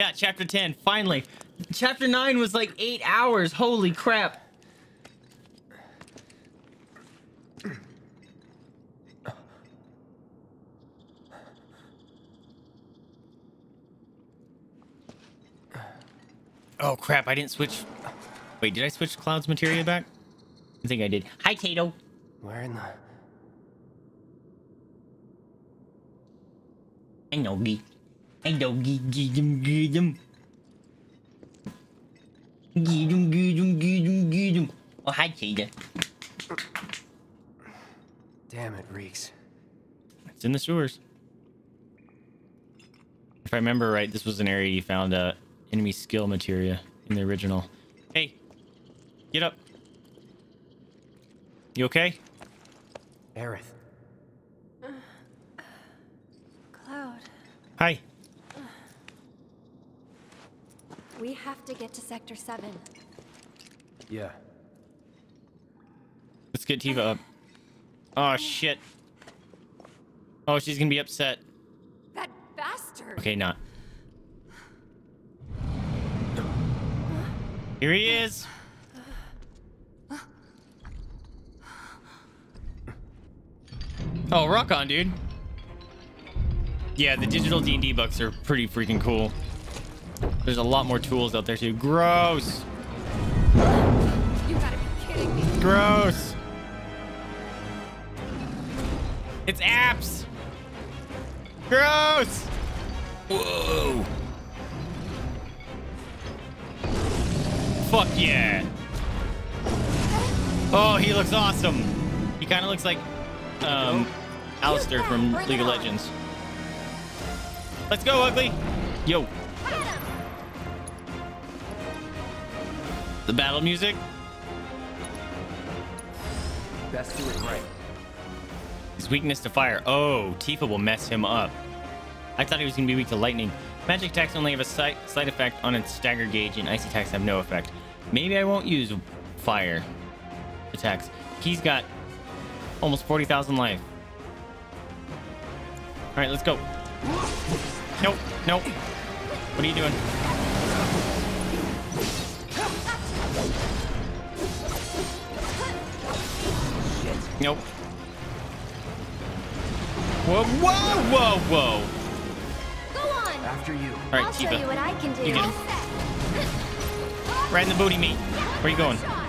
Yeah, chapter 10, finally. Chapter 9 was like eight hours. Holy crap. Oh crap, I didn't switch. Wait, did I switch Cloud's materia back? I think I did. Hi, Tato. Where in the... I know, Gee. I know, Gee, Gee, them, Gee, them. Gee, them, Gee, them, Gee, them, Gee, them. Oh, hi, Tato. Damn, it reeks. It's in the sewers. If I remember right, this was an area you found uh, enemy skill materia in the original. Hey, get up. You okay? Aerith. Cloud, Hi. We have to get to Sector 7. Yeah. Let's get Tifa up. Oh, shit. Oh, she's gonna be upset. That bastard! Okay, not. Here he is. Oh, rock on, dude. Yeah, the digital D&D books are pretty freaking cool. There's a lot more tools out there too. Gross. You gotta be kidding me. Gross. It's apps. Gross. Whoa. Fuck yeah. Oh, he looks awesome. He kind of looks like um, Alistar from League of Legends. Let's go, Ugly. Yo. The battle music. Best do it right. His weakness to fire. Oh, Tifa will mess him up. I thought he was going to be weak to lightning. Magic attacks only have a slight, slight effect on its stagger gauge, and ice attacks have no effect. Maybe I won't use fire attacks. He's got almost 40,000 life. All right, let's go. Nope, nope. What are you doing? Nope. Whoa, whoa, whoa, whoa. Go on! After you. All right, I'll show you what I can do. You get him. Right in the booty meat. Where you going? Shot.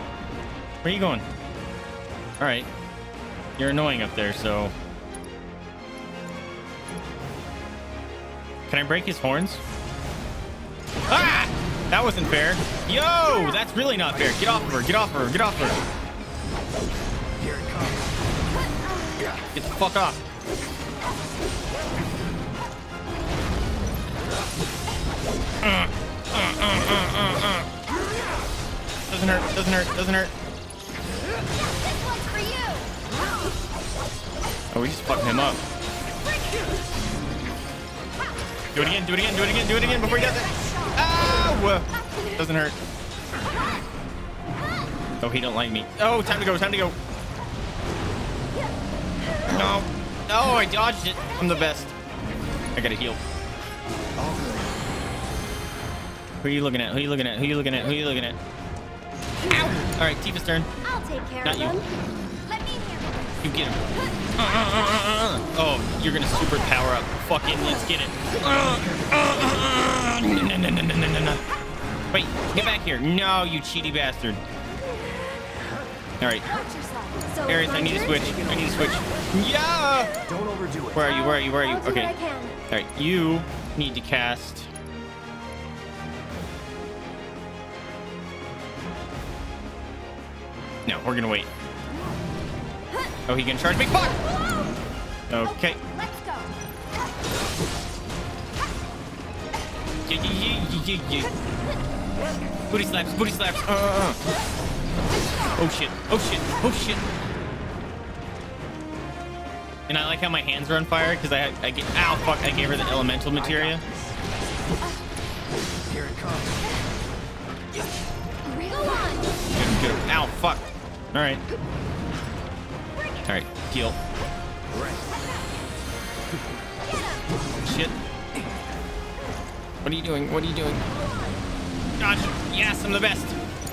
Where you going? All right. You're annoying up there, so. Can I break his horns? Ah! That wasn't fair. Yo, that's really not fair. Get off of her. Get off of her. Get off of her. Get the fuck off. Uh, uh, uh, uh, uh, uh. Doesn't hurt. Doesn't hurt. Doesn't hurt. This one's for you! Oh, we just fucked him up. Do it again. Do it again. Do it again. Do it again before he does it. Ow! Doesn't hurt. Oh, he don't like me. Oh, time to go. Time to go. No. No, I dodged it. I'm the best. I gotta heal. Who are you looking at? Who are you looking at? Who are you looking at? Who are you looking at? Ow! All right, Tifa's turn. I'll take care Not of you. them. Let me handle. You get him. Uh, uh, uh, uh, uh. Oh, you're gonna super power up. Fucking let's get it. No, no, no, no, no, no, no. Wait, get back here. No, you cheaty bastard. All right, Watch yourself. So Aerith, I need to switch. I need to switch. Yeah! Don't overdo it. Where are you? Where are you? Where are you? Okay. what I can. All right, you need to cast. No, we're gonna wait. Oh, he can charge me. Fuck! Okay. Let's go. Yeah, yeah, yeah, yeah, yeah, yeah. Booty slaps, booty slaps. Uh, uh, uh. Oh shit, oh shit, oh shit. And I like how my hands are on fire because I, I get, ow, fuck, I gave her the elemental materia. Here it comes. Go on. Get him, get him. Ow, fuck. All right. All right, heal. Shit. What are you doing? What are you doing? Gosh, yes, I'm the best.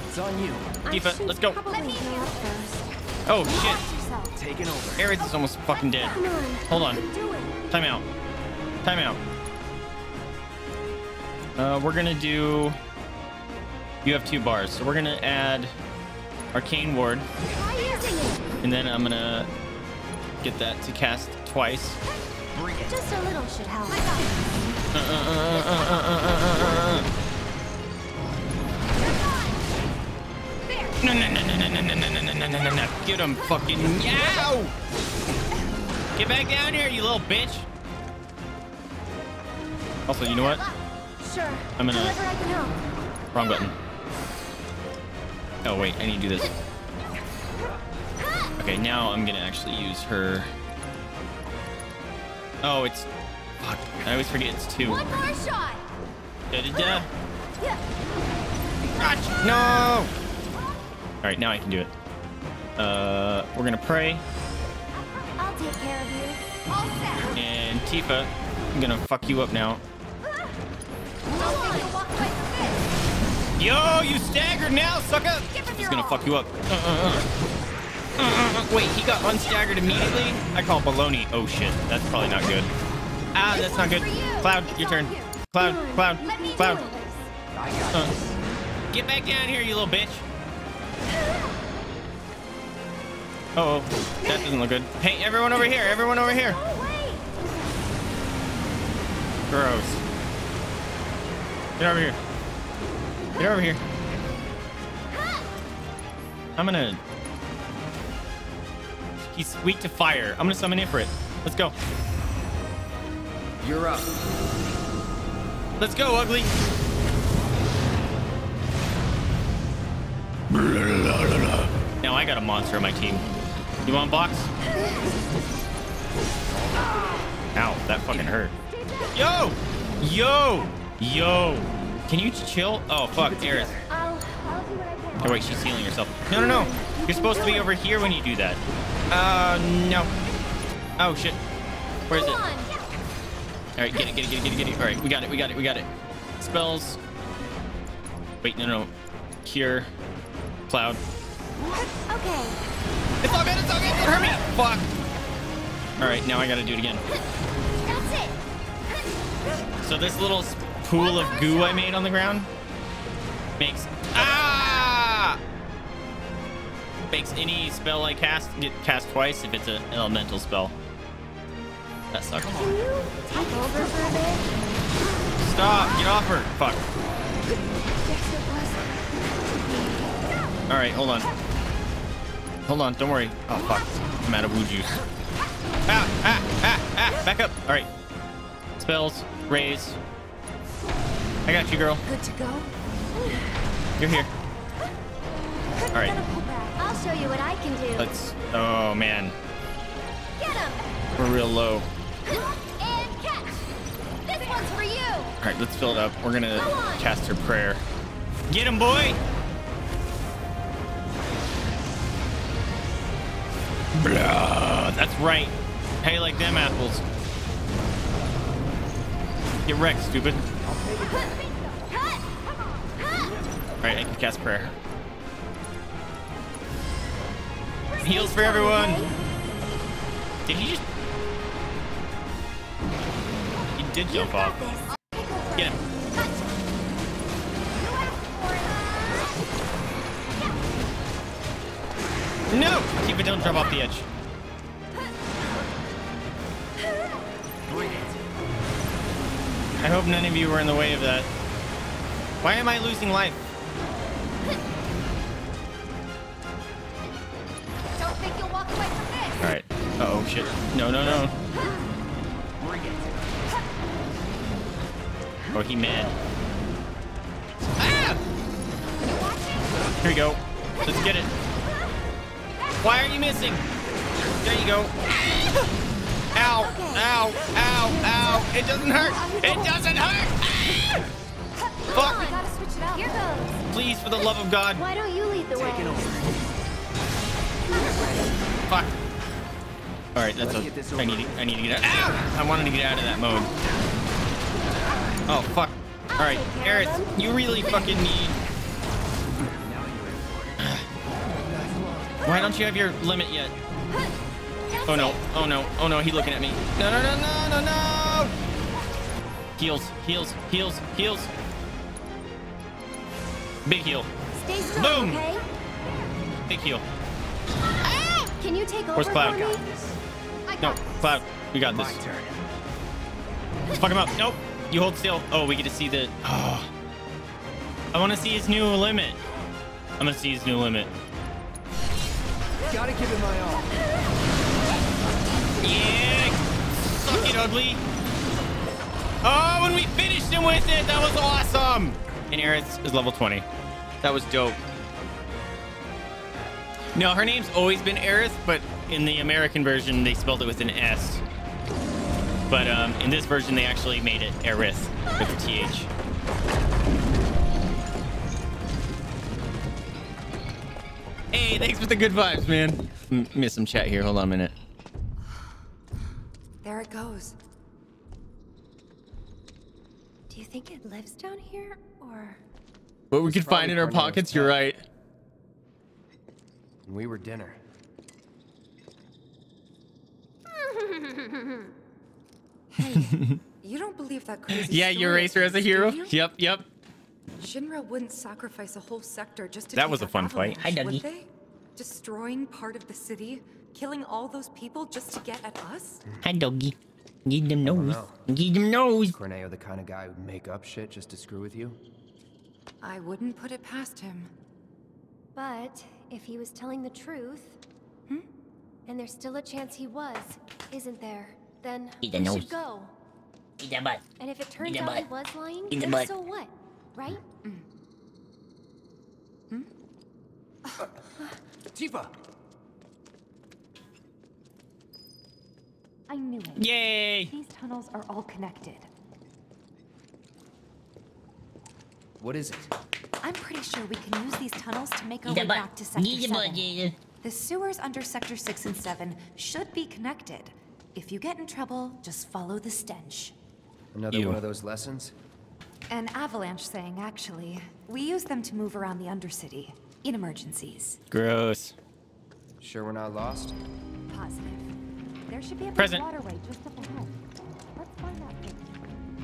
It's on you. Tifa, let's go. Let me hear first. Oh shit, Watch. Taking over. Aerith is almost fucking dead. Hold on. You can. Time out. Time out. Uh, we're gonna do. You have two bars, so we're gonna add arcane ward, Try using it. and then I'm gonna get that to cast twice. Just a little should help. Uh, uh, uh, No, no, no, no, no, no, no, no, no, no, no, no, no. Get him fucking yow! Get back down here, you little bitch. Also, you know what? Sure. I'm gonna- However I can help. Wrong button. Oh, wait, I need to do this. Okay, now I'm gonna actually use her. Oh, it's. Fuck. I always forget it's two. One more shot. Da da da. Gotcha. No! Alright, now I can do it. Uh, we're gonna pray. I'll take care of you. All set. And Tifa, I'm gonna fuck you up now. Go on. You'll walk away from this. Yo, you staggered now, sucker! He's gonna fuck you up. Uh, uh, uh. Uh, uh, uh. Wait, he got unstaggered immediately? I call baloney. Oh shit, that's probably not good. Ah, that's not good. This one's for you. Cloud, your turn. Cloud, Cloud, Cloud. do this. I got Uh, get back down here, you little bitch. Uh oh, that doesn't look good. Hey, everyone over here, everyone over here. Oh. Gross. Get over here. Get over here. I'm gonna. He's weak to fire. I'm gonna summon Ifrit. Let's go. You're up. Let's go, ugly. Now I got a monster on my team. You want box? Ow, that fucking hurt. Yo! Yo! Yo! Can you chill? Oh, fuck, Aerith. Oh, wait, she's healing herself. No, no, no. You're supposed to be over here when you do that. Uh, no. Oh, shit. Where is it? All right, get it, get it, get it, get it, get it. All right, we got it, we got it, we got it. Spells. Wait, no, no. Cure. Cloud. Okay. It's all good, it's all good. Don't hurt me. Fuck. All right, now I gotta do it again. That's it. So this little s- pool of goo I made on the ground makes ah makes any spell I cast get cast twice if it's an elemental spell. That sucks. Can you take over for a bit? Stop! Get off her! Fuck. All right, hold on. Hold on, don't worry. Oh fuck, I'm out of woo juice. Ah, ah, ah, ah! Back up. All right. Spells, raise. I got you, girl. Good to go. You're here. All right. Gonna pull back. I'll show you what I can do. Let's. Oh man, Get him. we're real low. And catch. This one's for you. All right, let's fill it up. We're gonna cast her prayer. Get him, boy! Blah. That's right. You like them apples? Get wrecked, stupid. All right, I can cast prayer. Heals for everyone. Did he just? He did jump off. Get him. No! Keep it. Don't drop off the edge. I hope none of you were in the way of that. Why am I losing life? Don't think you'll walk away from this. All right. Uh oh shit. No, no, no. Oh, he mad. Ah! Here we go. Let's get it. Why are you missing? There you go. Ow! Ow! Ow! Ow! It doesn't hurt! It doesn't hurt! Come Fuck. on. Gotta switch it up. Here goes. Please, for the love of God. Why don't you lead the way? Taking over. Fuck. All right, that's Let's a. this I need. To, I need to get out. Ow! I wanted to get out of that mode. Oh fuck. All right, take Aerith, you really fucking need. Why don't you have your limit yet? Oh no! Oh no! Oh no! He looking at me. No! No! No! No! No! No! Heals! Heals! Heals! Heals! Big heal! Stay strong, Boom. okay? Big heal! Can you take over Where's Cloud? for me? Got this. I No. Cloud, we got this. Let's fuck him up. Nope. You hold still. Oh, we get to see the. Oh. I want to see his new limit. I'm gonna see his new limit. Gotta give it my all. Yeah! Suck it, ugly! Oh, when we finished him with it, that was awesome! And Aerith is level 20. That was dope. No, her name's always been Aerith, but in the American version, they spelled it with an S. But um, in this version, they actually made it Aerith with a TH. Hey, thanks for the good vibes, man. M- miss some chat here. Hold on a minute. There it goes. Do you think it lives down here, or What we It's could find in our pockets, you're right. And we were dinner. hey, You don't believe that crazy Yeah, your racer as a hero. you? Yep, yep. Shinra wouldn't sacrifice a whole sector just to That was a out fun fight. Avalanche, Hi, would Dougie. they? Destroying part of the city, killing all those people just to get at us? Hi, doggy. Give them nose. know. Give them nose. Corneo the kind of guy who'd make up shit just to screw with you? I wouldn't put it past him. but if he was telling the truth, hmm? and there's still a chance he was, isn't there? Then Eat we the nose. should go. Eat that butt. And if it turns the out he was lying, Eat the then so what? Right? Mm. Hmm? Uh, Tifa! I knew it. Yay! These tunnels are all connected. What is it? I'm pretty sure we can use these tunnels to make our way back to Sector Eat the 7. The sewers under Sector 6 and 7 should be connected. If you get in trouble, just follow the stench. Another Ew. one of those lessons? An avalanche thing, actually. We use them to move around the Undercity in emergencies. Gross. Sure we're not lost? Positive. There should be a Present. waterway just up ahead. Let's find that first.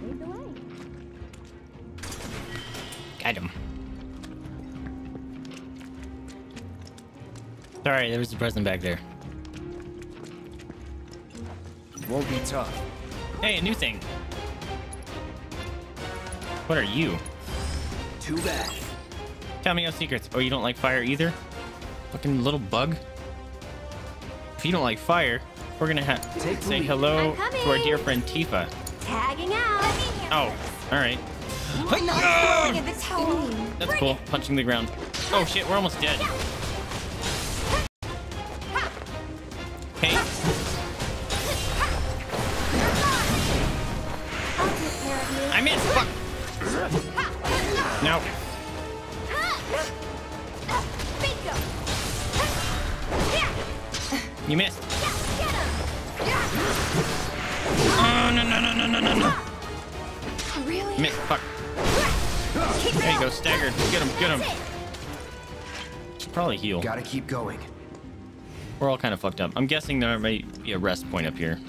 Lead the way. Got him. Sorry, there was a present back there. Won't be tough. Hey, a new thing. What are you? Too bad. Tell me no secrets. Oh, you don't like fire either? Fucking little bug. If you don't like fire, we're gonna have say lead. hello to our dear friend Tifa. Tagging out. Oh, all right. Throwing in the towel. That's cool. Punching the ground. Oh shit, we're almost dead. Going. We're all kind of fucked up. I'm guessing there might be a rest point up here.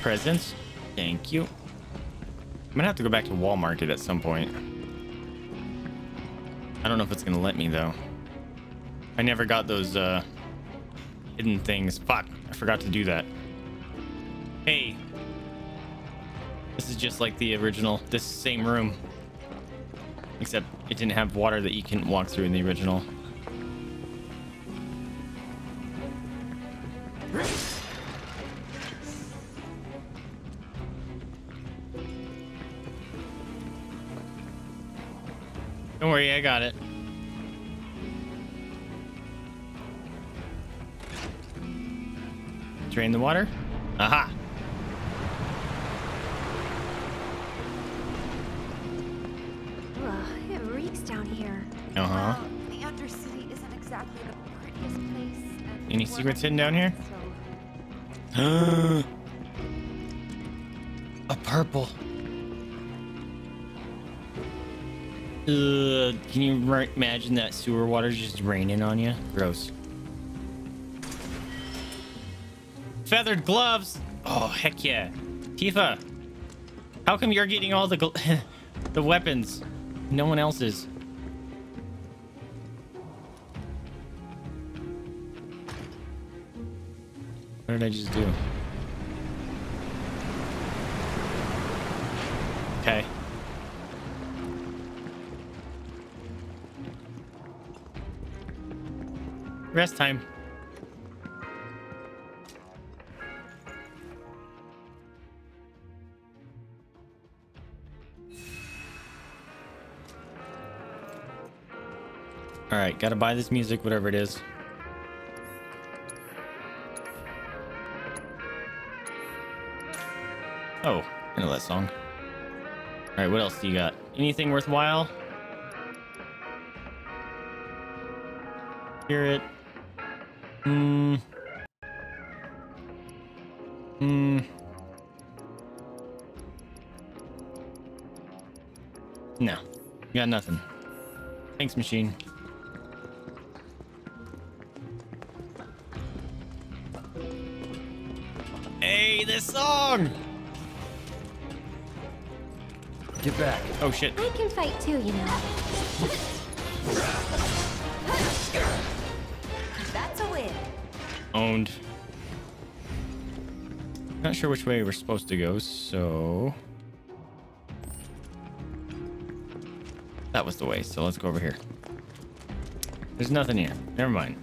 Presents. Thank you. I'm gonna have to go back to Wall Market at some point. I don't know if it's gonna let me though. I never got those uh hidden things. Fuck, I forgot to do that. Hey. This is just like the original, this same room. Except it didn't have water that you can walk through in the original. I got it. Drain the water. Aha! Ugh, it reeks down here. Uh-huh. Well, the Undercity isn't exactly the prettiest place. Any secrets hidden down here? So... A purple. Uh, can you imagine that sewer water just raining on you? Gross. Feathered gloves. Oh heck yeah, Tifa. How come you're getting all the the weapons? No one else is. What did I just do? Rest time. All right, gotta buy this music, whatever it is. Oh, I know that song. All right, what else do you got? Anything worthwhile? Hear it. Hmm. Hmm. No, got nothing. Thanks, machine. Hey, this song! Get back. Oh shit. I can fight too, you know. Owned. Not sure which way we're supposed to go, so... That was the way, so let's go over here. There's nothing here. Never mind.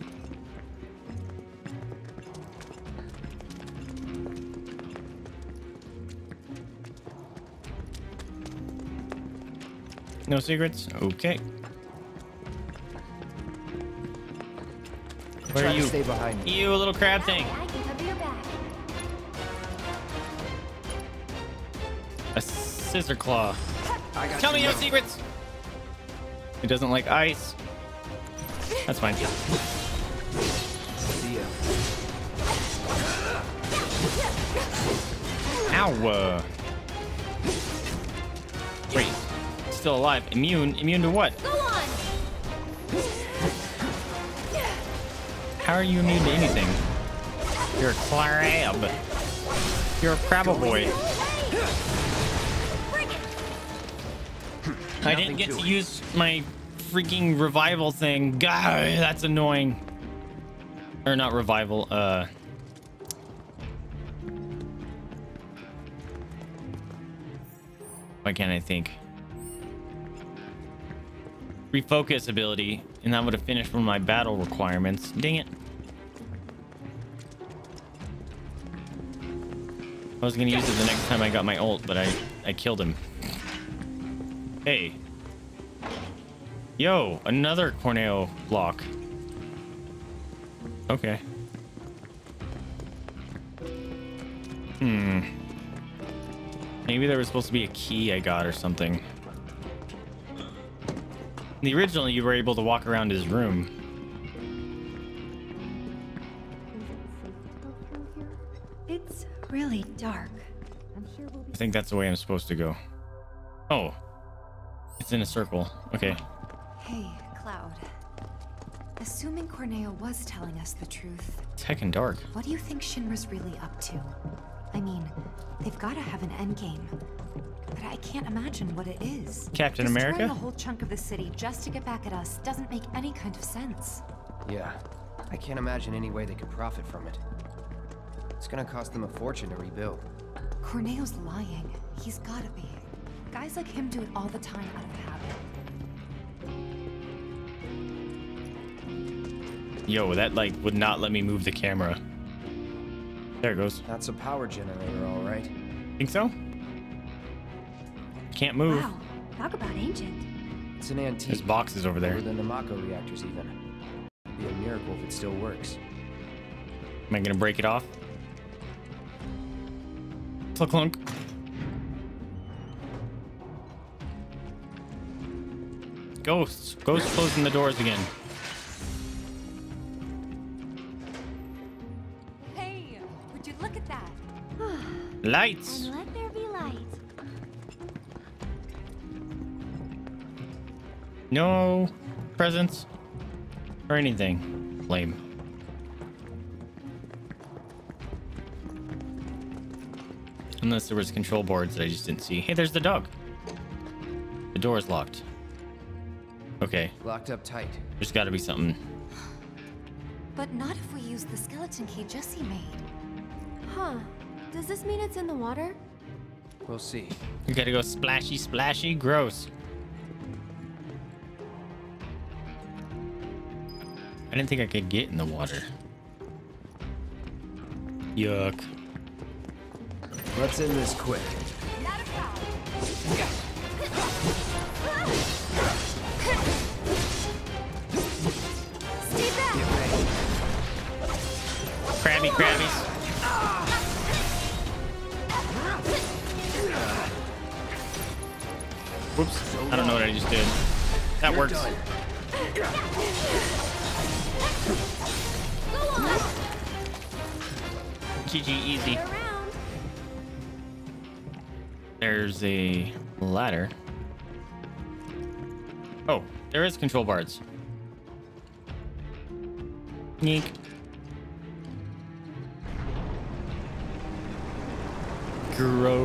No secrets? Okay. Where Try are to you? stay behind me. You little crab thing. I can cover your back. A scissor claw. I got Tell me you. no secrets. It doesn't like ice. That's fine. See ya. Ow. uh. Wait. Still alive. Immune? Immune to what? Go How are you immune to anything? You're a crab. You're a crab boy. I didn't get to use my freaking revival thing. God, that's annoying. Or not revival, uh... Why can't I think? Refocus ability, and that would have finished one of my battle requirements. Dang it. I was gonna use it the next time I got my ult, but I, I killed him. Hey. Yo, another Corneo block. Okay. Hmm. Maybe there was supposed to be a key I got or something. The original, you were able to walk around his room. It's really dark. I'm sure we'll I think that's the way I'm supposed to go. Oh. It's in a circle. Okay. Hey, Cloud. Assuming Corneo was telling us the truth, It's heckin' dark. what do you think Shinra's really up to? I mean, they've got to have an endgame. But I can't imagine what it is. Captain Destroying America? a whole chunk of the city just to get back at us doesn't make any kind of sense. Yeah. I can't imagine any way they could profit from it. It's gonna cost them a fortune to rebuild. Corneo's lying. He's gotta be. Guys like him do it all the time out of habit. Yo, that like would not let me move the camera. There it goes. That's a power generator, all right. Think so? Can't move. Wow, talk about ancient. It's an antique. There's boxes over there. Older than the Mako reactors, even. It'd be a miracle if it still works. Am I gonna break it off? Clunk clunk. Ghosts. Ghosts closing the doors again. Hey, would you look at that? Lights. No presents or anything. Lame. Unless there was control boards that I just didn't see. Hey, there's the dog. The door is locked. Okay, Locked up tight. there's got to be something. But not if we use the skeleton key Jessie made. Huh. Does this mean it's in the water? We'll see. You gotta go splashy, splashy, gross. Didn't think I could get in the water. Yuck. Let's end this quick. Crabby crabbies. Whoops. I don't know what I just did. That You're works. done. GG easy. There's a ladder. Oh, there is control bars. Neek. Gross.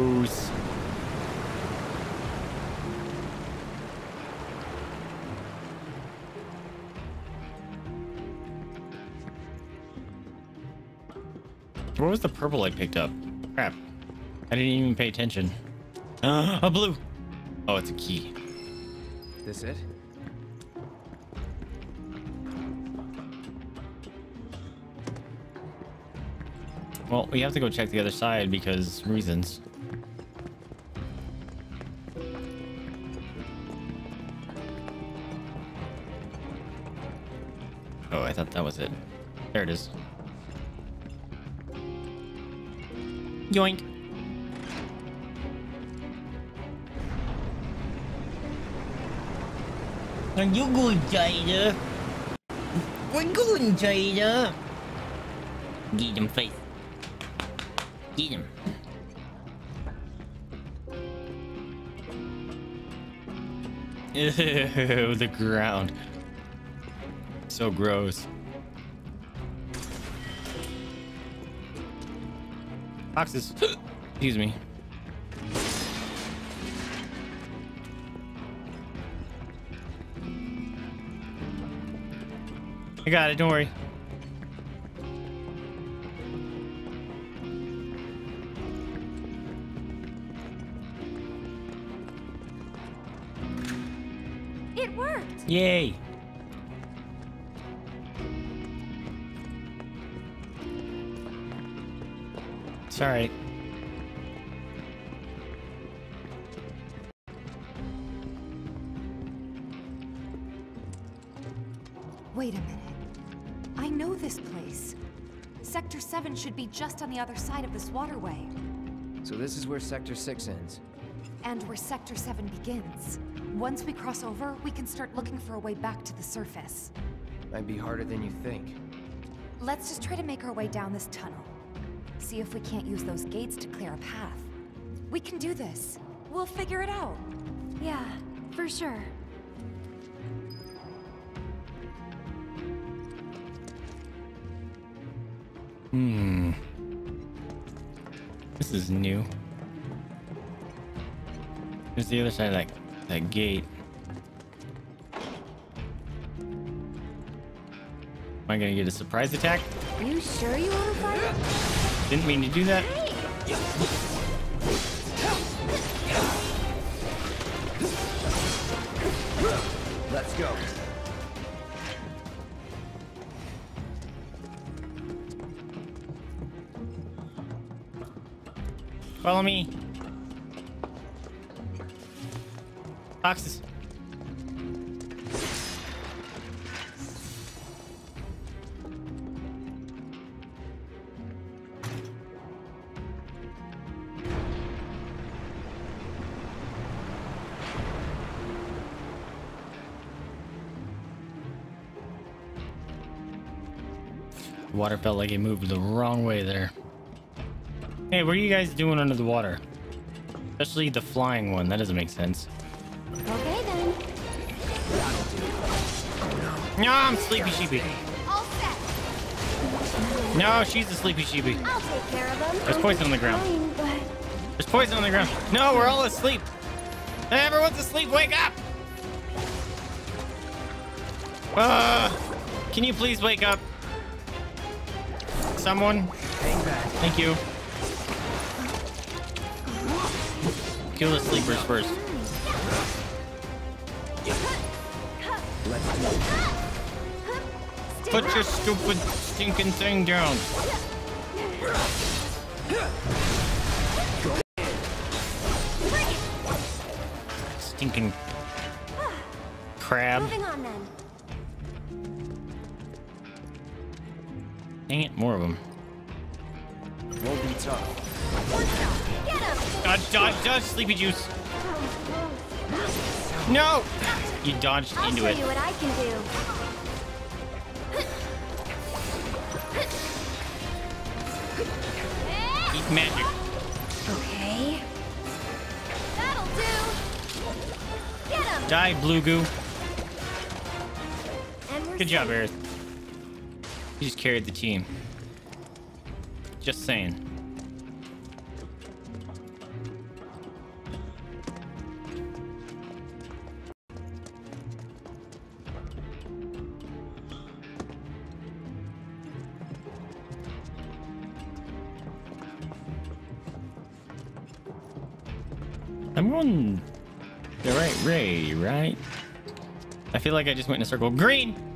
Was the purple I picked up? Crap. I didn't even pay attention. Uh, a blue. Oh, it's a key. This it? Well, we have to go check the other side because reasons. Oh, I thought that was it. There it is. Yoink. Are you? We're good, Jada. Get him face. Get him. The ground. So gross. Boxes. Excuse me. I got it, don't worry. It worked! Yay! Alright. Wait a minute. I know this place. Sector 7 should be just on the other side of this waterway. So this is where Sector 6 ends. And where Sector 7 begins. Once we cross over, we can start looking for a way back to the surface. Might be harder than you think. Let's just try to make our way down this tunnel. See if we can't use those gates to clear a path. We can do this. We'll figure it out. Yeah, for sure. Hmm. This is new. There's the other side like that, gate. Am I gonna get a surprise attack? Are you sure you want to fight? Didn't mean to do that. Let's go. Follow me. Felt like it moved the wrong way there. Hey, what are you guys doing under the water? Especially the flying one. That doesn't make sense. Okay then. No, I'm sleepy sheepy. All set. No, she's the sleepy sheepy. I'll take care of them. There's poison on the ground. There's poison on the ground. No, we're all asleep. Everyone's asleep. Wake up. Uh, can you please wake up? Someone? Thank you. Kill the sleepers first. Put your stupid stinking thing down. Stinking crab. Dang it, more of them. Won't be tough. Get him. Dodge, dodge, dodge, sleepy juice. No! You dodged I'll into it. you what I can do. Eat magic. Okay. That'll do. Get him. Die, blue goo. Good job, safe. Aerith. You just carried the team. Just saying. I'm going the right way, right? I feel like I just went in a circle. Green!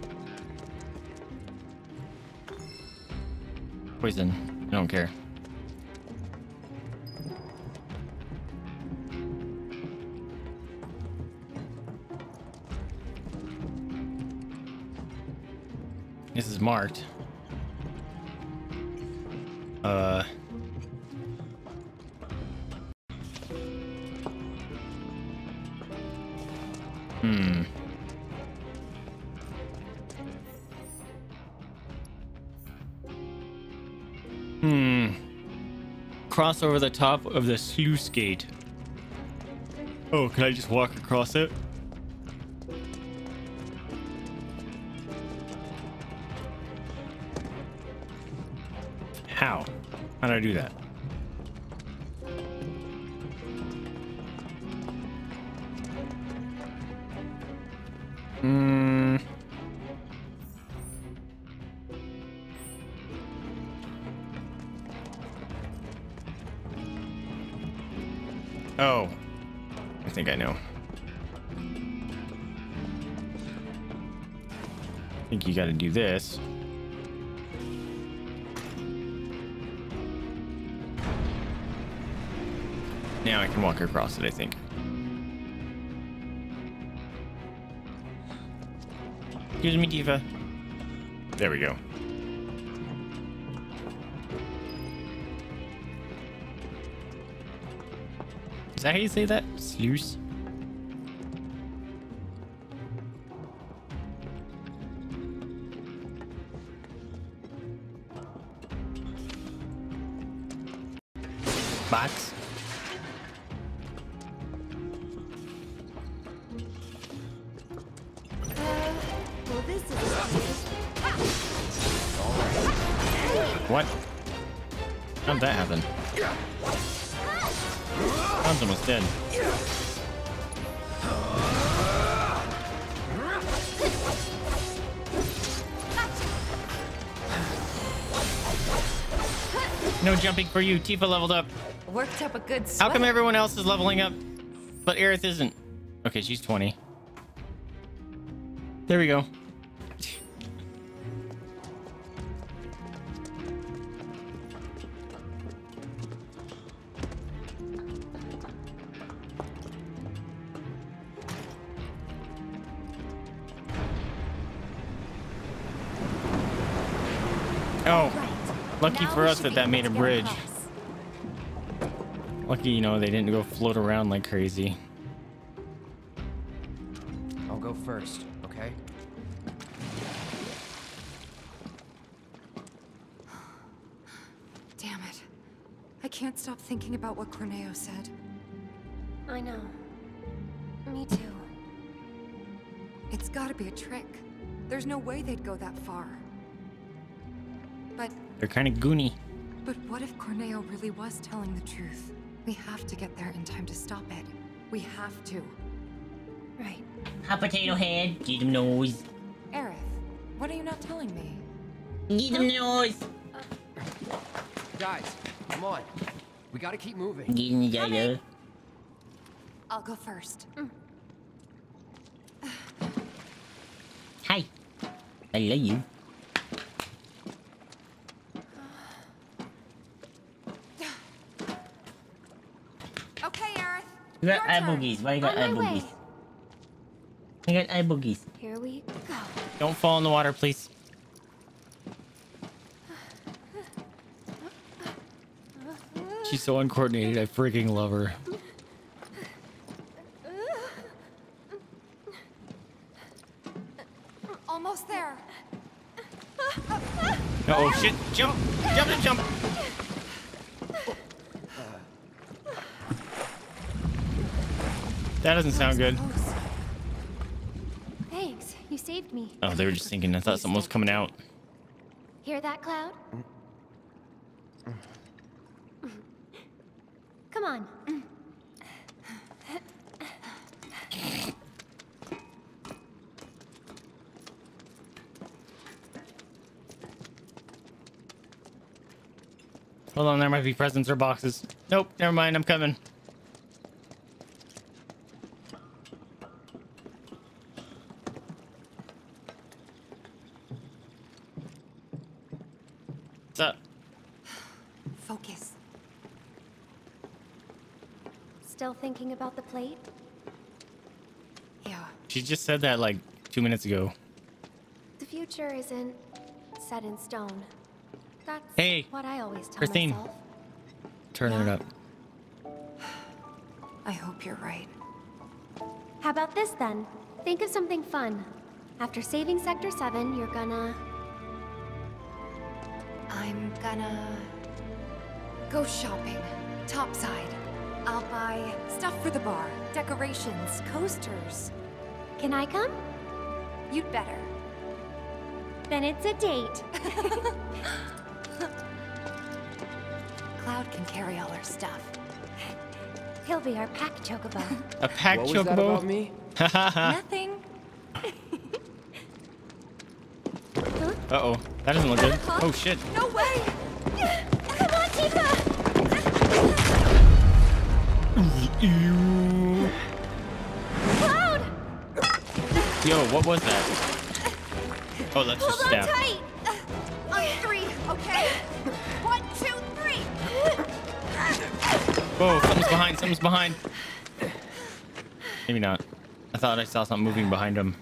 Poison. I don't care. This is marked. Cross over the top of the sluice gate. Oh, can I just walk across it? How? How do I do that? Hmm. Oh. I think I know. I think you gotta do this. Now I can walk across it, I think. Excuse me, Diva. There we go. That how you say that? Sluice? Box? For you. Tifa leveled up. Worked up a good sweat. How come everyone else is leveling up, but Aerith isn't? Okay, she's 20. There we go. Oh, lucky for us that that made a bridge. Lucky, you know, they didn't go float around like crazy. I'll go first, okay? Damn it. I can't stop thinking about what Corneo said. I know. Me too. It's gotta be a trick. There's no way they'd go that far. But... They're kind of goony. But what if Corneo really was telling the truth? We have to get there in time to stop it. We have to. Right. Hot potato head. Get him nose. Aerith, what are you not telling me? Get him nose. Guys, come on. We gotta keep moving. Get him the I'll go first. Hi. I love you. Okay, Aerith. You got Your eye turn. boogies. Why you got eye On way. boogies? You got eye boogies. Here we go. Don't fall in the water, please. She's so uncoordinated. I freaking love her. Almost there. Oh shit! Jump! Jump and jump! That doesn't sound good. Thanks. You saved me. Oh, they were just thinking. I thought something was coming out. Hear that, Cloud? Come on. Hold on, there might be presents or boxes. Nope, never mind. I'm coming. What's up? Focus. Still thinking about the plate? Yeah. She just said that like two minutes ago. The future isn't set in stone. That's Hey, what I always tell Christine. myself. Turn it up. I hope you're right. How about this then? Think of something fun. After saving Sector 7, you're gonna... I'm gonna go shopping. Topside. I'll buy stuff for the bar, decorations, coasters. Can I come? You'd better. Then it's a date. Cloud can carry all our stuff. He'll be our pack chocobo. A pack What was that chocobo. about me? Nothing. Uh oh, that doesn't look good. Oh shit. No way! Ew. Cloud! Yo, what was that? Oh, that's just Hold on staff. tight! On three, okay? One, two, three! Whoa, something's behind. Something's behind. Maybe not. I thought I saw something moving behind him.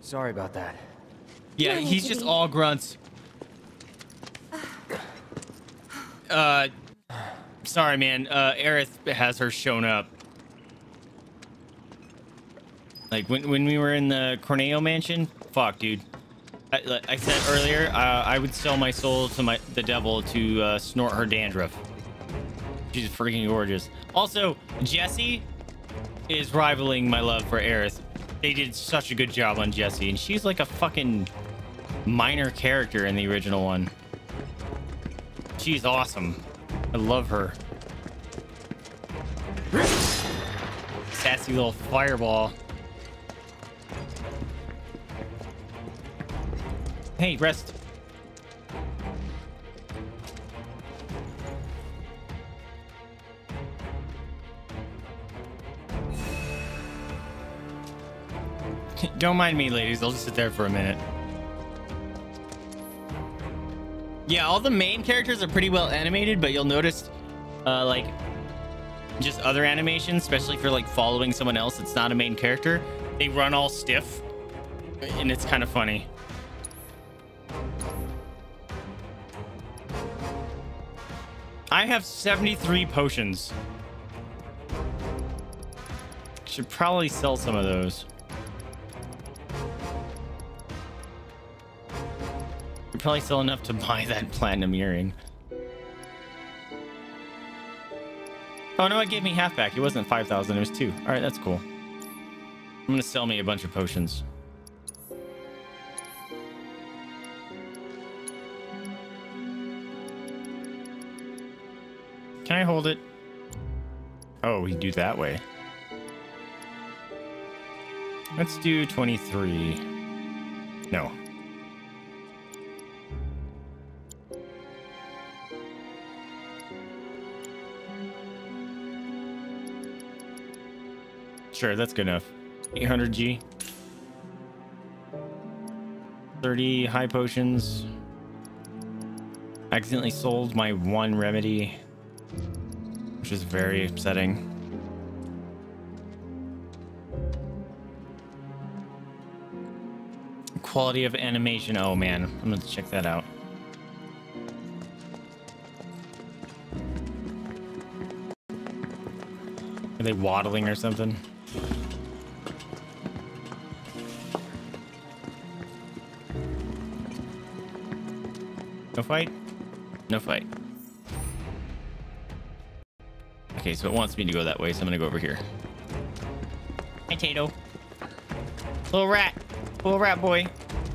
Sorry about that. Yeah, he's just all grunts. Uh, sorry, man. Uh, Aerith has her shown up. Like when when we were in the Corneo mansion. Fuck, dude. I, I said earlier, uh, I would sell my soul to my the devil to uh, snort her dandruff. She's freaking gorgeous. Also, Jessie is rivaling my love for Aerith. They did such a good job on Jessie, and she's like a fucking minor character in the original one. She's awesome. I love her. Sassy little fireball. Hey, rest. Don't mind me, ladies. I'll just sit there for a minute. Yeah, all the main characters are pretty well animated, but you'll notice, uh, like, just other animations, especially for like following someone else that's not a main character, they run all stiff, and it's kind of funny. I have 73 potions. Should probably sell some of those. Could probably sell enough to buy that platinum earring. Oh no, it gave me half back. It wasn't 5,000, it was two. All right, that's cool. I'm gonna sell me a bunch of potions. Can I hold it? Oh, we do that way. Let's do 23. No. Sure, that's good enough. 800G. 30 high potions. Accidentally sold my one remedy, which is very upsetting. Quality of animation. Oh man, I'm gonna check that out. Are they waddling or something? No fight? No fight. Okay, so it wants me to go that way, so I'm gonna go over here. Hey, Tato. Little rat. Little rat boy.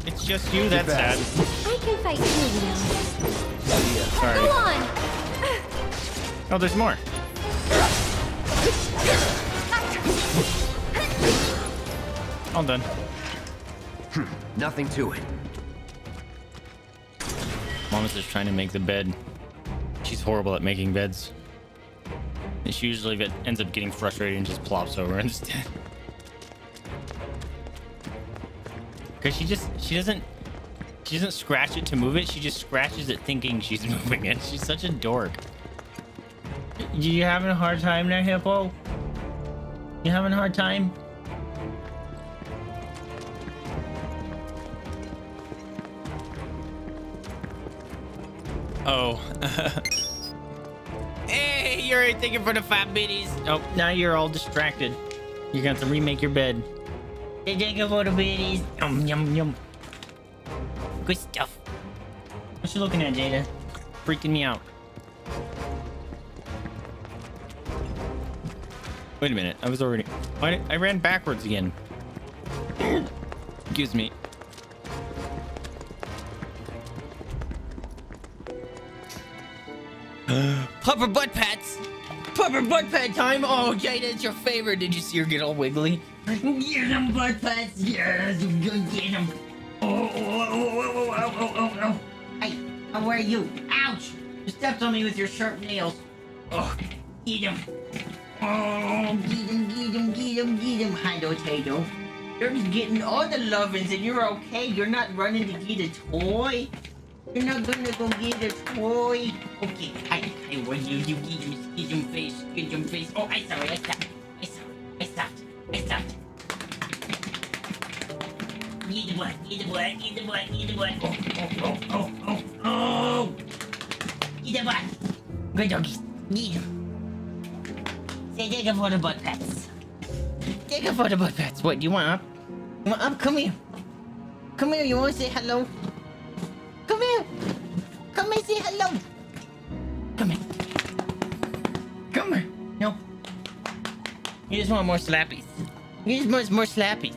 It's just you, that's sad. I can fight too, you know. Sorry. Go on! Oh, there's more. All done. Hmm, nothing to it. Mom is just trying to make the bed. She's horrible at making beds. And she usually ends up getting frustrated and just plops over instead. Because she just, she doesn't, she doesn't scratch it to move it. She just scratches it thinking she's moving it. She's such a dork. You having a hard time there, Hippo? You having a hard time? Oh. hey, you're already thinking for the fat biddies. Oh, now you're all distracted. You're gonna have to remake your bed. They thinking for the biddies. Yum, yum, yum. Good stuff. What you looking at, Jada? Freaking me out. Wait a minute. I was already... I, I ran backwards again. Excuse me. Pupper butt pats. Pupper butt pat time. Oh, Jada, it's your favorite. Did you see her get all wiggly? Get them butt pats. Yes, get them. Oh oh oh, oh, oh, oh, oh, oh, oh, oh, oh. Hey, how are you? Ouch! You stepped on me with your sharp nails. Oh, eat them. Oh, get them, get them, get them, get him. Hi, Tato. You're just getting all the lovins and you're okay. You're not running to get a toy. You're not gonna go get a toy. Okay, I, I want you to get get him face, him face. Oh, I sorry, I stopped. I sorry, I stopped. I stopped. Get the blood, get the blood, get the blood, get the blood. Oh, oh, oh, oh, oh, oh. Get the blood. Good doggies. Get him. Say take it for the butt pats. Take it for the butt pats. What, you want up? You want up? Come here. Come here, you wanna say hello? Come and say hello. Come here. Come here. No. You just want more slappies. You just want more slappies.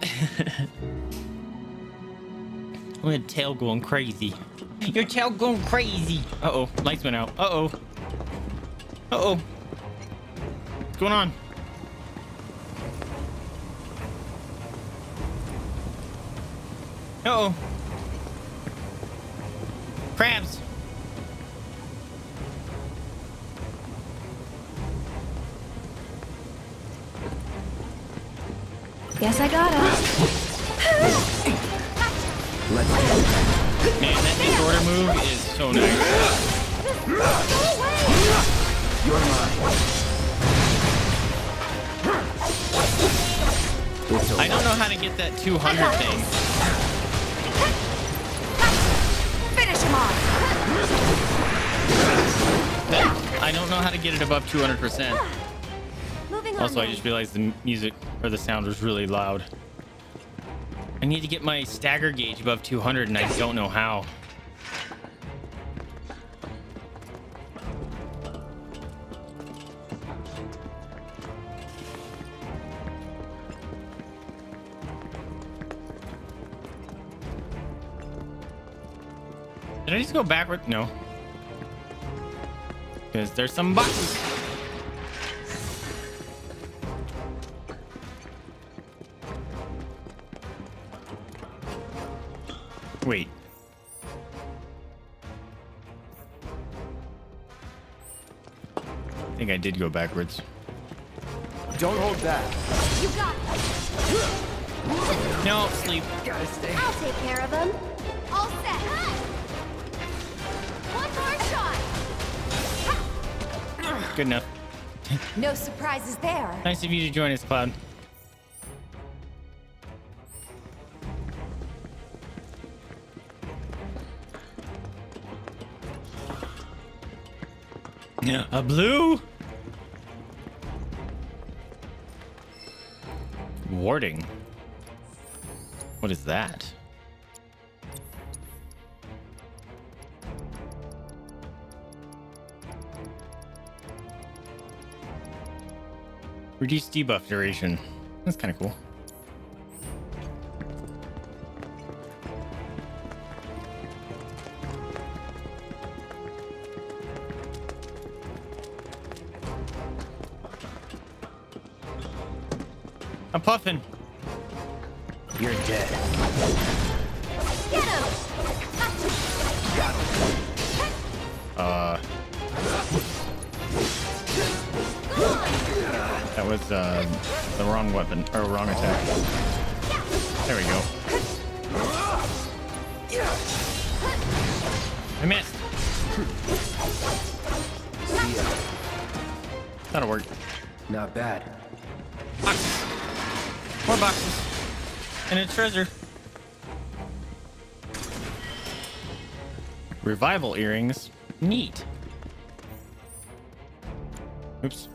Look at tail going crazy. Your tail going crazy. Uh-oh. Lights went out. Uh-oh. Uh-oh. What's going on? Uh-oh. Crabs. Guess I got it. Let's go. Man, that disorder move is so nice. You're mine. I don't know how to get that 200 thing. I don't know how to get it above 200%. Also, I just realized the music or the sound was really loud. I need to get my stagger gauge above 200 and I don't know how. Just go backward? No. Because there's some boxes. Wait. I think I did go backwards. Don't hold back. You got it. No, sleep. Gotta stay. I'll take care of him. Good enough. No surprises there. Nice of you to join us, Cloud. Yeah, a blue. Warding. What is that? Reduced debuff duration. That's kind of cool. I'm puffing. You're dead. That was uh, the wrong weapon or wrong attack. There we go. I missed. See ya. That'll work. Not bad. Boxes. More boxes. And a treasure. Revival earrings. Neat. Oops.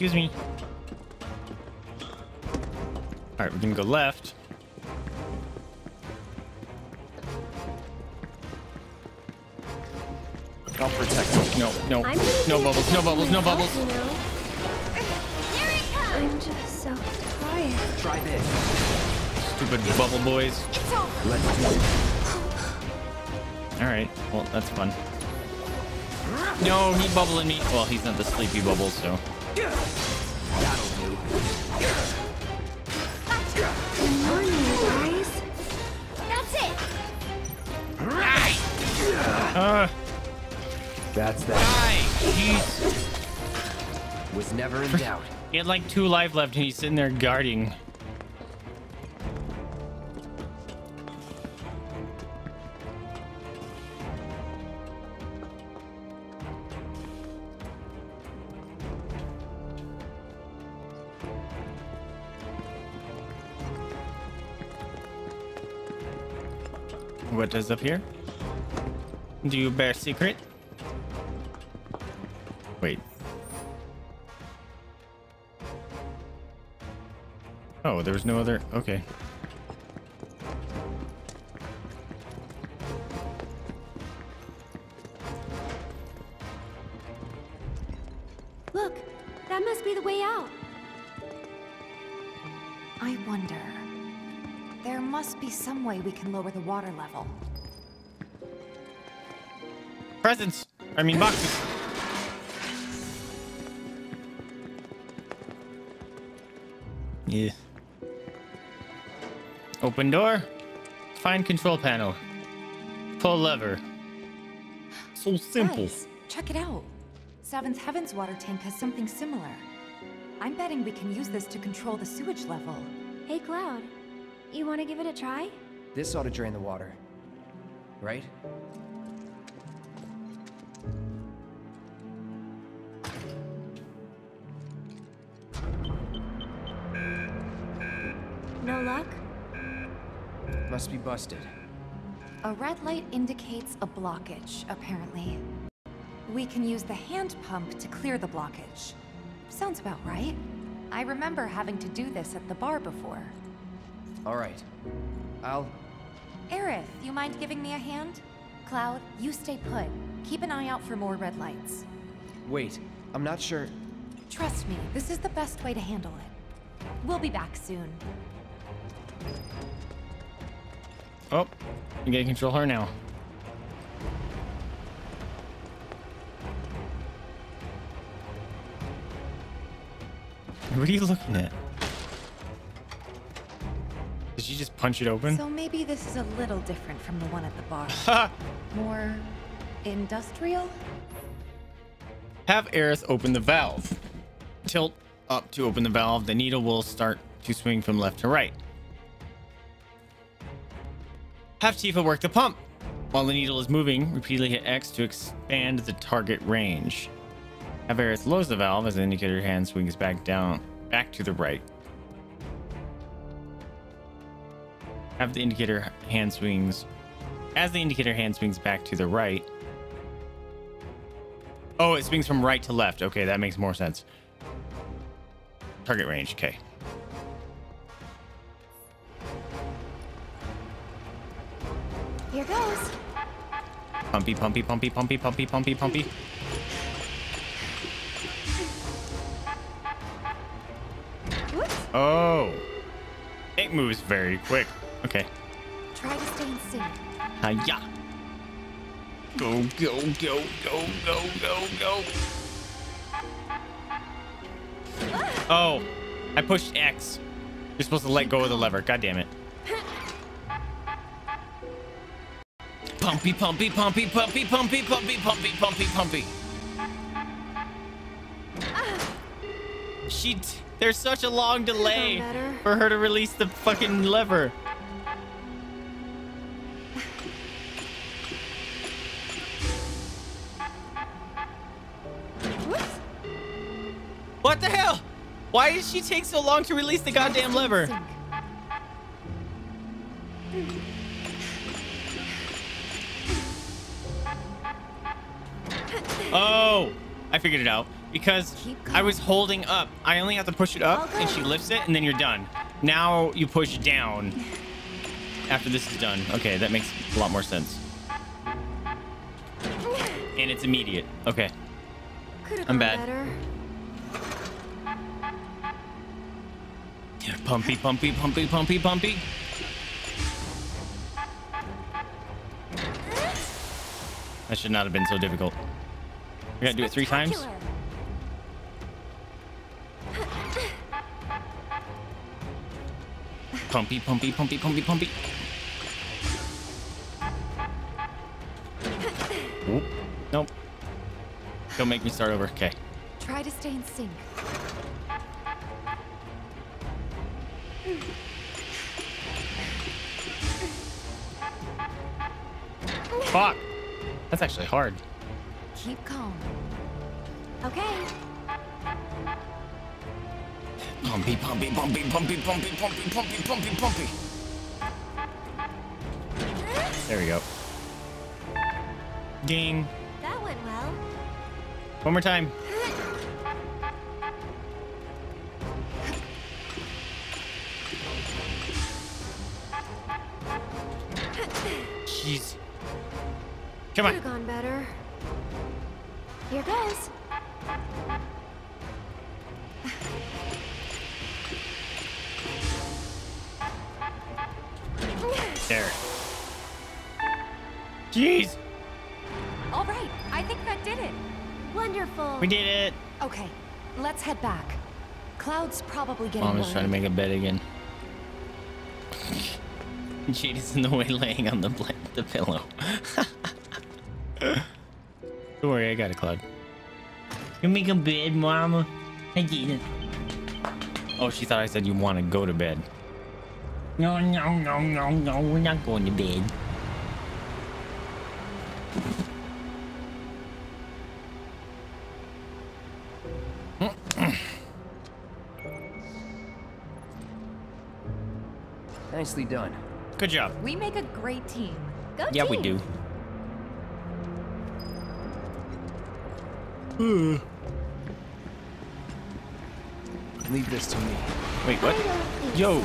Excuse me. All right, we're gonna go left. I'll protect you. No, no, no bubbles, no bubbles, no bubbles. You know? Here it comes. I'm just so tired. Try this. Stupid bubble boys. Let's do it. All right, well that's fun. No, he's bubbling me. Well, he's not the sleepy bubble, so. That'll do. Good morning, you guys. That's it. Uh, That's that. die! Jeez. Was never in doubt. He had like two life left, and he's sitting there guarding. Is up here? Do you bear secret? Wait. Oh, there was no other. Okay. Look, that must be the way out. I wonder. There must be some way we can lower the water level. Presents. I mean boxes. Yeah. Open door. Find control panel. Pull lever. So simple. Guys, check it out. Seventh Heaven's water tank has something similar. I'm betting we can use this to control the sewage level. Hey, Cloud. You want to give it a try? This ought to drain the water. Right? Busted. A red light indicates a blockage, apparently. We can use the hand pump to clear the blockage. Sounds about right. I remember having to do this at the bar before. All right. I'll... Aerith, you mind giving me a hand? Cloud, you stay put. Keep an eye out for more red lights. Wait. I'm not sure... Trust me, this is the best way to handle it. We'll be back soon. Oh, you gotta control her now. What are you looking at? Did she just punch it open? So maybe this is a little different from the one at the bar. Ha! More industrial? Have Aerith open the valve. Tilt up to open the valve. The needle will start to swing from left to right. Have Tifa work the pump. While the needle is moving, repeatedly hit X to expand the target range. Have Aerith close the valve as the indicator hand swings back down, back to the right. Have the indicator hand swings, as the indicator hand swings back to the right. Oh, it swings from right to left. Okay, that makes more sense. Target range. Okay. Here goes. Pumpy, pumpy, pumpy, pumpy, pumpy, pumpy, pumpy. Oh. It moves very quick. Okay. Try to stay in sync. Hiya. Go, go, go, go, go, go, go. Oh, I pushed X. You're supposed to let go of the lever. God damn it. Pumpy, pumpy, pumpy, pumpy, pumpy, pumpy, pumpy, pumpy, pumpy. She, there's such a long delay for her to release the fucking lever. What the hell? Why did she take so long to release the goddamn lever? Oh, I figured it out. Because I was holding up. I only have to push it up and she lifts it and then you're done. Now you push down after this is done. Okay, that makes a lot more sense. And it's immediate. Okay. I'm bad. better. Pumpy, pumpy, pumpy, pumpy, pumpy. That should not have been so difficult. We gotta do it three times? Pumpy, pumpy, pumpy, pumpy, pumpy. Oop. Nope. Don't make me start over. Okay. Try to stay in sync. Fuck. That's actually hard. Keep calm. Okay. Pumpy, pumpy, pumpy, pumpy, pumpy, pumpy, pumpy, pumpy, pumpy. There we go. Ding. That went well. One more time. Come Could on. have gone better. Here goes. There. Jeez. All right, I think that did it. Wonderful. We did it. Okay, let's head back. Cloud's probably getting Mom is trying to make a bed again. Jade is in the way laying on the the pillow. Got it, Cloud. You make a bed, Mama. I did it. Oh, she thought I said you want to go to bed. No, no, no, no, no. We're not going to bed. Nicely done. Good job. We make a great team. Go Yeah, we do. Leave this to me. Wait, what? Yo.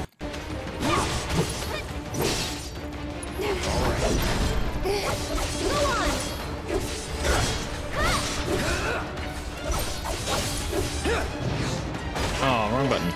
Oh, wrong button.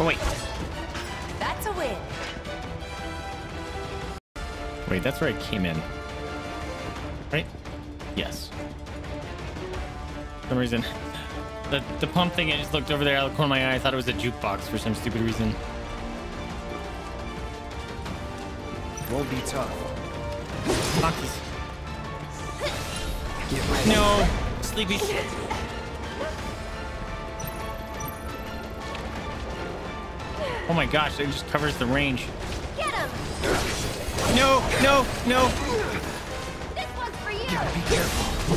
Oh, wait. That's a win. Wait, that's where I came in. Right? Yes. For some reason. The, the pump thing, I just looked over there out of the corner of my eye. I thought it was a jukebox for some stupid reason. Won't be tough. Boxes. No! Sleepy. Oh my gosh, it just covers the range. Get him! No, no, no. This one's for you! Be careful.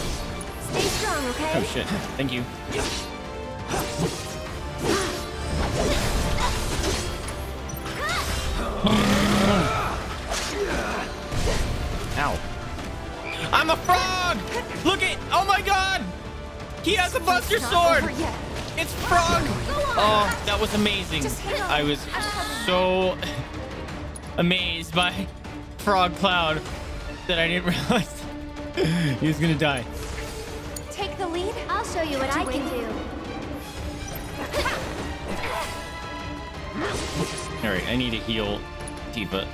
Stay strong, okay? Oh shit. Thank you. Ow. I'm a frog! Look it! Oh my god! He has a buster sword! It's frog! Oh, that was amazing. Just hang on. I was so amazed by Frog Cloud that I didn't realize he was gonna die. Take the lead. I'll show you what I can do. Alright, I need to heal Tifa.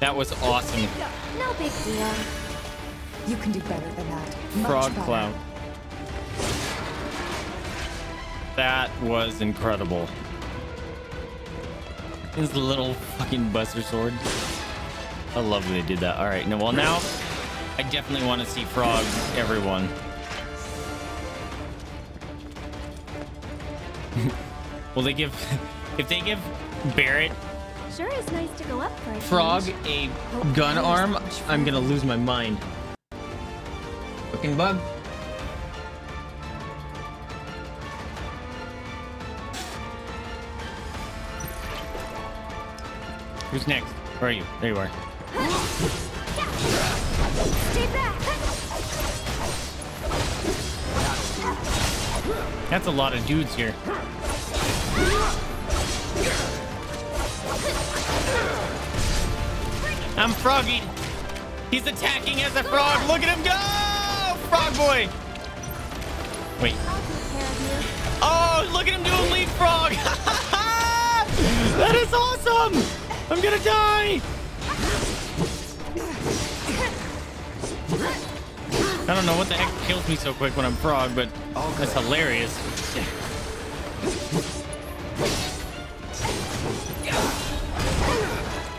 That was awesome. No big deal. You can do better than that. Much Frog better. Cloud. That was incredible. His little fucking Buster Sword. I love when they did that. Alright, no, well now I definitely want to see Frog everyone. Will they give if they give Barret Sure is nice to go up for a Frog a oh, gun arm, I'm gonna lose my mind. Fucking bug. Who's next? Where are you? There you are. That's a lot of dudes here. I'm froggy. He's attacking as a frog. Look at him go! Frog boy. Wait. Oh, look at him doing leapfrog. that is awesome. I'm gonna die. I don't know what the heck kills me so quick when I'm frog, but that's hilarious.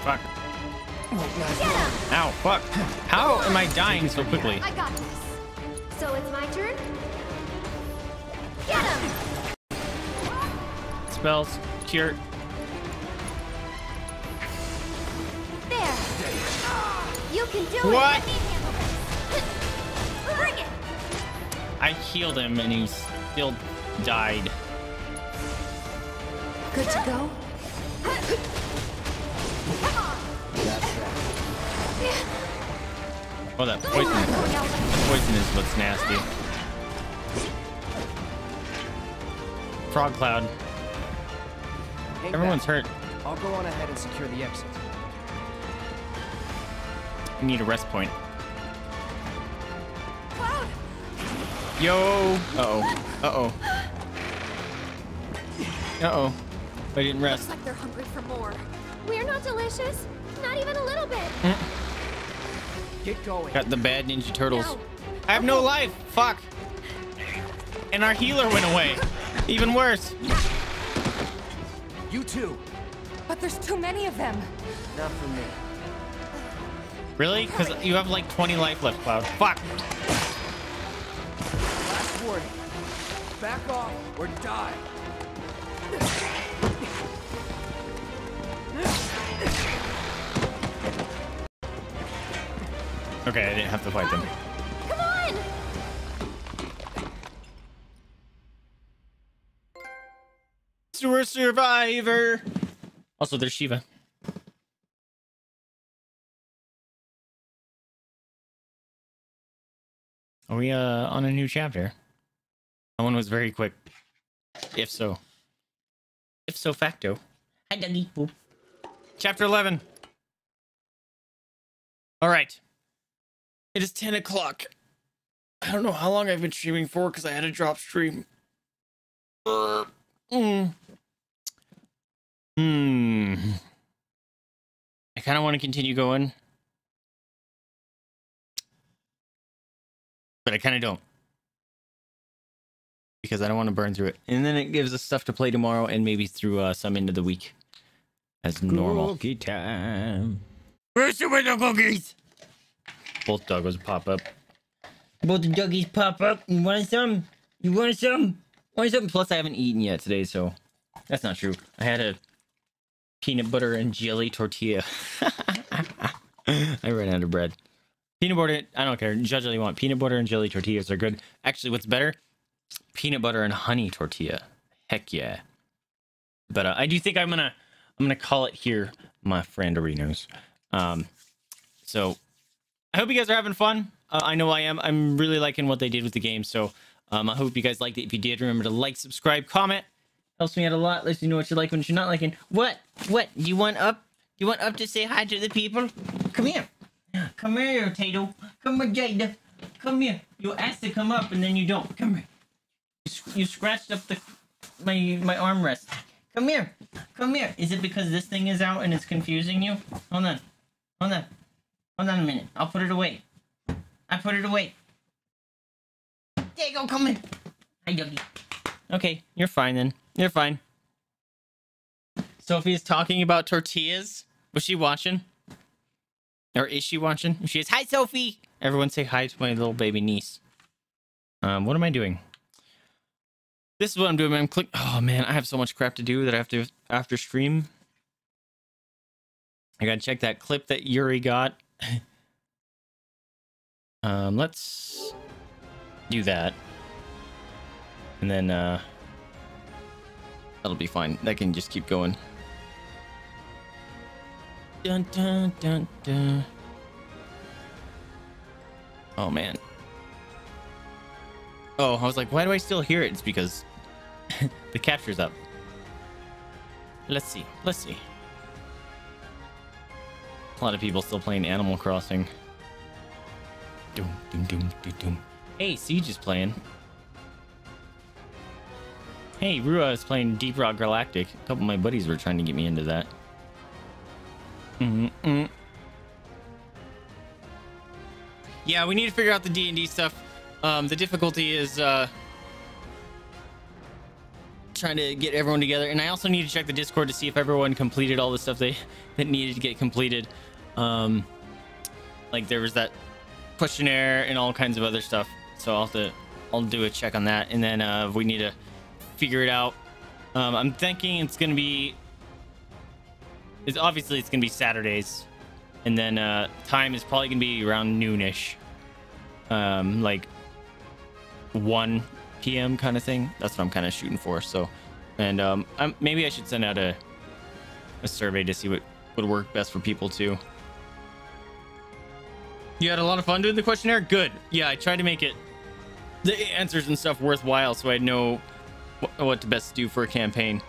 Fuck. Ow, fuck. How am I dying so quickly? I got this. So it's my turn? Get him! Spells, cure. Can do What? it! Let me handle this. Bring it! I healed him and he still died. Good to go? Oh, that poison. Poison is what's nasty. Frog cloud. Hang Everyone's back. hurt. I'll go on ahead and secure the exit. I need a rest point. Cloud! Yo. Uh oh. Uh oh. Uh oh. I didn't rest. Looks like they're hungry for more. We're not delicious. Not even a little bit. Get going. Got the bad Ninja Turtles. No. I have no life. Fuck. And our healer went away. Even worse. You too. But there's too many of them. Not for me. Really? Because you have like 20 life left, Cloud. Fuck! Last warning. Back off or die. Okay, I didn't have to fight them. Come on! Sewer survivor! Also, there's Shiva. Are we uh on a new chapter? That one was very quick. If so. If so facto. Hi, Dougie. Boop. Chapter 11. All right. It is 10 o'clock. I don't know how long I've been streaming for because I had to drop stream. Uh, mm. Hmm. I kind of want to continue going. But I kind of don't. Because I don't want to burn through it. And then it gives us stuff to play tomorrow and maybe through uh, some of the week. As normal. Cookie time. Where's the window cookies? Both doggos pop up. Both the doggies pop up. You want some? You want some? Want some? Plus, I haven't eaten yet today, so that's not true. I had a peanut butter and jelly tortilla. I ran out of bread. Peanut butter, I don't care. Judge all you want. Peanut butter and jelly tortillas are good. Actually, what's better? Peanut butter and honey tortilla. Heck yeah. But uh, I do think I'm gonna I'm gonna call it here, my friend Arenos. Um, so I hope you guys are having fun. Uh, I know I am. I'm really liking what they did with the game. So um, I hope you guys liked it. If you did, remember to like, subscribe, comment. Helps me out a lot. Lets you know what you like and what you're not liking. What? What? You want up? You want up to say hi to the people? Come here. Come here, Tato. Come here, Jada. Come here. You asked to come up and then you don't. Come here. You, you scratched up the my my armrest. Come here. Come here. Is it because this thing is out and it's confusing you? Hold on. Hold on. Hold on a minute. I'll put it away. I put it away. There. Come in. Hi, doggy. Okay, you're fine then. You're fine. Sophie is talking about tortillas. Was she watching? Or is she watching? She is, hi, Sophie. Everyone say hi to my little baby niece. Um, what am I doing? This is what I'm doing. I'm click. Oh man, I have so much crap to do that I have to after stream. I gotta check that clip that Yuri got. um, let's do that, and then uh, that'll be fine. That can just keep going. Dun dun dun dun. Oh man. Oh, I was like, why do I still hear it? It's because the capture's up. Let's see. Let's see. A lot of people still playing Animal Crossing. Doom, doom, doom, doom, doom. Hey, Siege is playing. Hey, Rua is playing Deep Rock Galactic. A couple of my buddies were trying to get me into that. Mm-mm. Yeah, we need to figure out the D&D stuff. Um, the difficulty is uh, trying to get everyone together, and I also need to check the Discord to see if everyone completed all the stuff they that needed to get completed. Um, like there was that questionnaire and all kinds of other stuff. So I'll have to I'll do a check on that, and then uh, we need to figure it out. Um, I'm thinking it's gonna be. It's obviously it's gonna be Saturdays, and then uh, time is probably gonna be around noonish. Um, like 1 p.m. kind of thing. That's what I'm kind of shooting for. So, and um, I'm, maybe I should send out a a survey to see what would work best for people too. You had a lot of fun doing the questionnaire. Good. Yeah, I tried to make it the answers and stuff worthwhile, so I know what to best do for a campaign.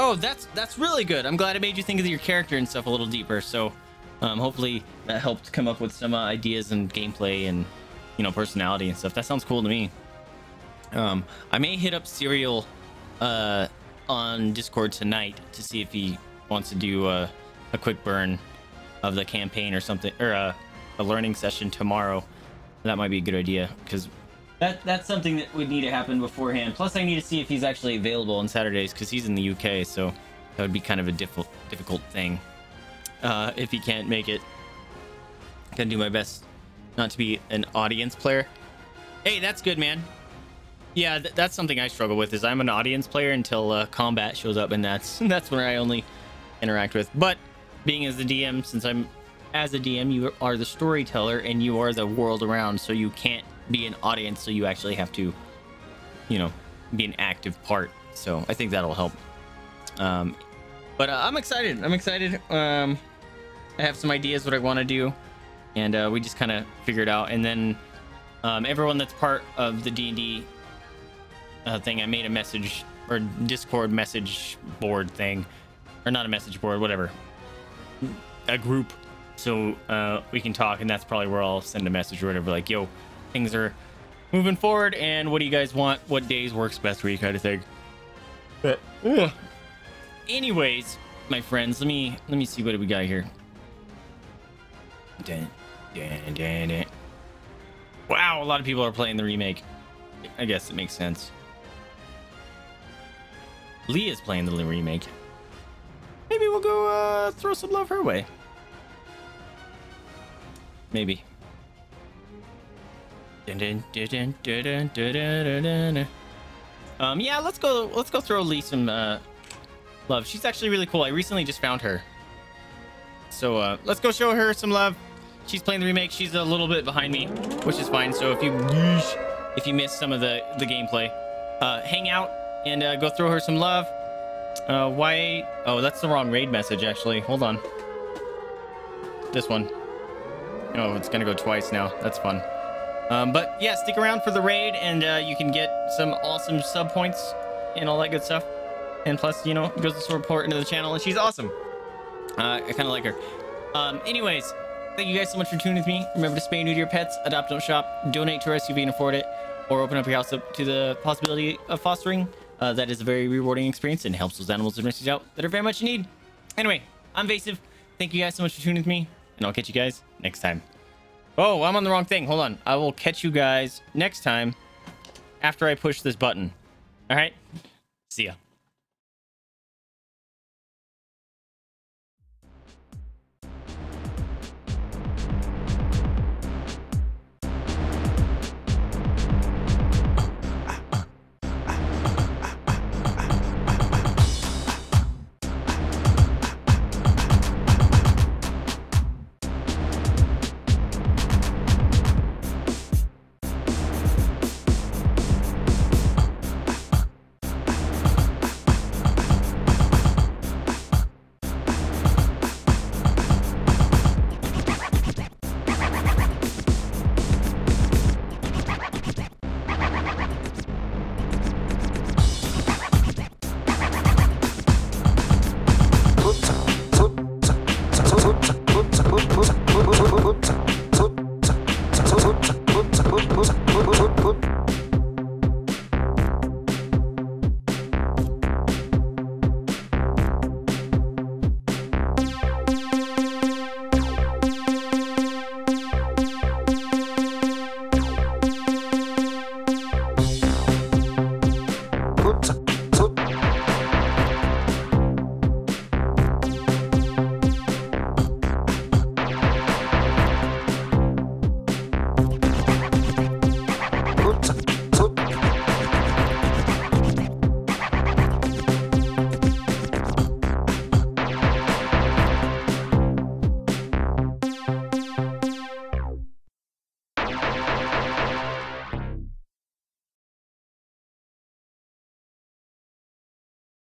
Oh, that's that's really good. I'm glad it made you think of your character and stuff a little deeper. So, um, hopefully that helped come up with some uh, ideas and gameplay and you know personality and stuff. That sounds cool to me. Um, I may hit up Serial uh, on Discord tonight to see if he wants to do a, a quick burn of the campaign or something, or a, a learning session tomorrow. That might be a good idea because that that's something that would need to happen beforehand. Plus, I need to see if he's actually available on Saturdays because he's in the UK, so that would be kind of a difficult difficult thing uh, if he can't make it. Gonna do my best not to be an audience player. Hey, that's good, man. Yeah, th- that's something I struggle with. Is I'm an audience player until uh, combat shows up, and that's that's when I only interact with. But being as the DM, since I'm as a DM, you are the storyteller and you are the world around, so you can't be an audience. So you actually have to, you know, be an active part. So I think that'll help Um, but uh, I'm excited. I'm excited. Um, I have some ideas what I want to do, and uh, we just kind of figured out. And then um, everyone that's part of the D&D uh, thing, I made a message or Discord message board thing, or not a message board, whatever, a group, so uh, we can talk. And that's probably where I'll send a message or whatever, like, "Yo, things are moving forward, and what do you guys want? What days works best for you?" kind of thing. But ugh. anyways, my friends, let me let me see what we got here. Dun, dun, dun, dun. Wow, a lot of people are playing the remake. I guess it makes sense. lee is playing the remake. Maybe we'll go uh, throw some love her way. Maybe. Um, yeah, let's go. Let's go throw Lee some uh, love. She's actually really cool. I recently just found her, so uh, let's go show her some love. She's playing the remake. She's a little bit behind me, which is fine. So if you if you miss some of the the gameplay, uh, hang out and uh, go throw her some love. Uh, why? Oh, that's the wrong raid message. Actually, hold on. This one. Oh, it's gonna go twice now. That's fun. Um, but yeah, stick around for the raid, and uh, you can get some awesome sub points and all that good stuff. And plus, you know, goes to support into the channel, and she's awesome. Uh, I kind of like her. Um, anyways, thank you guys so much for tuning with me. Remember to spay new to your pets, adopt, don't shop, donate to rescue if you can afford it, or open up your house up to the possibility of fostering. Uh, that is a very rewarding experience and helps those animals and rescues out that are very much in need. Anyway, I'm Vaesive. Thank you guys so much for tuning with me, and I'll catch you guys next time. Oh, I'm on the wrong thing. Hold on. I will catch you guys next time after I push this button. All right? See ya.